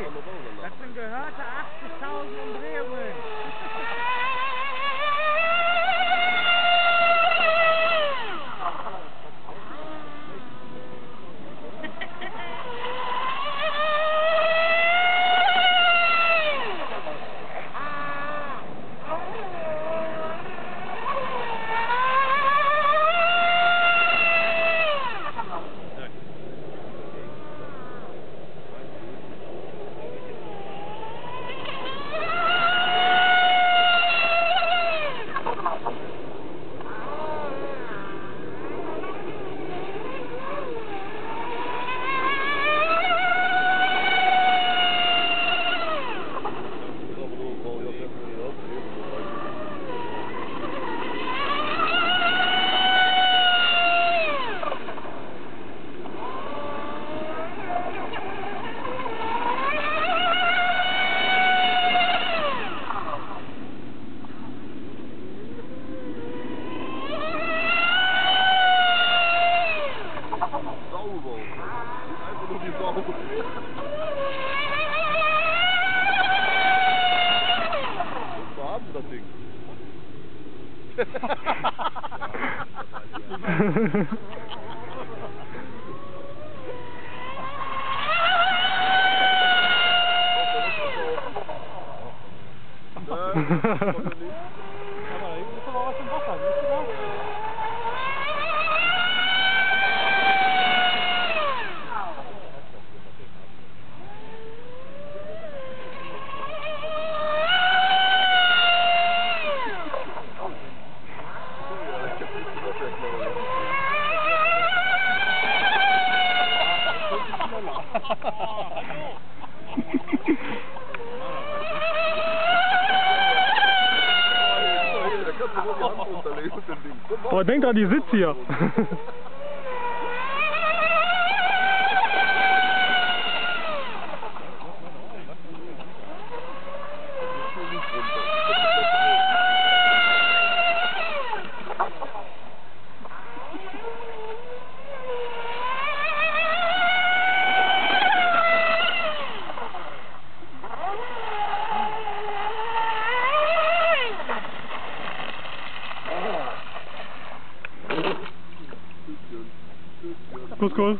Das sind gehörte 80.000 Umdrehungen. So haben das Ding. ha. Aber denk an die Sitz hier. Kuss, Kuss.